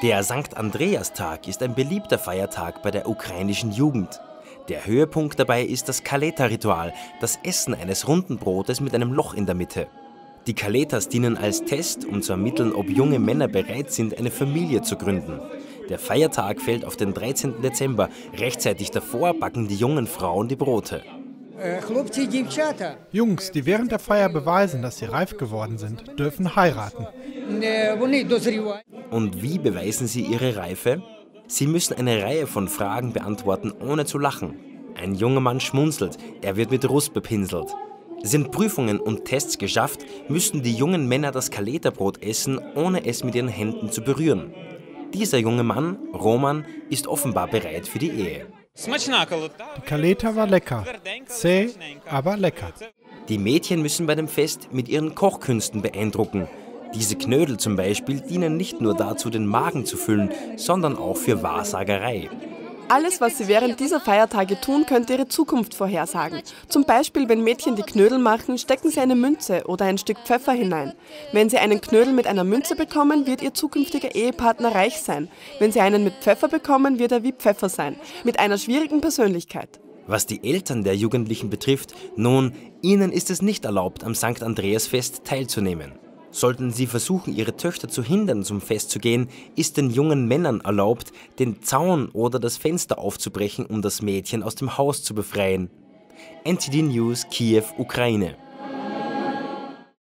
Der Sankt Andreastag ist ein beliebter Feiertag bei der ukrainischen Jugend. Der Höhepunkt dabei ist das Kaleta-Ritual, das Essen eines runden Brotes mit einem Loch in der Mitte. Die Kaletas dienen als Test, um zu ermitteln, ob junge Männer bereit sind, eine Familie zu gründen. Der Feiertag fällt auf den 13. Dezember. Rechtzeitig davor backen die jungen Frauen die Brote. Jungs, die während der Feier beweisen, dass sie reif geworden sind, dürfen heiraten. Und wie beweisen sie ihre Reife? Sie müssen eine Reihe von Fragen beantworten, ohne zu lachen. Ein junger Mann schmunzelt, er wird mit Ruß bepinselt. Sind Prüfungen und Tests geschafft, müssen die jungen Männer das Kaleterbrot essen, ohne es mit ihren Händen zu berühren. Dieser junge Mann, Roman, ist offenbar bereit für die Ehe. Die Kaleta war lecker, zäh, aber lecker. Die Mädchen müssen bei dem Fest mit ihren Kochkünsten beeindrucken. Diese Knödel zum Beispiel dienen nicht nur dazu, den Magen zu füllen, sondern auch für Wahrsagerei. Alles, was Sie während dieser Feiertage tun, könnte Ihre Zukunft vorhersagen. Zum Beispiel, wenn Mädchen die Knödel machen, stecken sie eine Münze oder ein Stück Pfeffer hinein. Wenn sie einen Knödel mit einer Münze bekommen, wird Ihr zukünftiger Ehepartner reich sein. Wenn Sie einen mit Pfeffer bekommen, wird er wie Pfeffer sein, mit einer schwierigen Persönlichkeit. Was die Eltern der Jugendlichen betrifft, nun, ihnen ist es nicht erlaubt, am St. Andreasfest teilzunehmen. Sollten sie versuchen, ihre Töchter zu hindern, zum Fest zu gehen, ist den jungen Männern erlaubt, den Zaun oder das Fenster aufzubrechen, um das Mädchen aus dem Haus zu befreien. NTD News Kiew, Ukraine